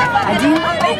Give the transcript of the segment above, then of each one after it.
Настоящая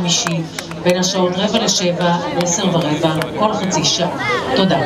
חמישי בין השעות רבע לשבע, עשר ורבע, כל חצי שעה. תודה.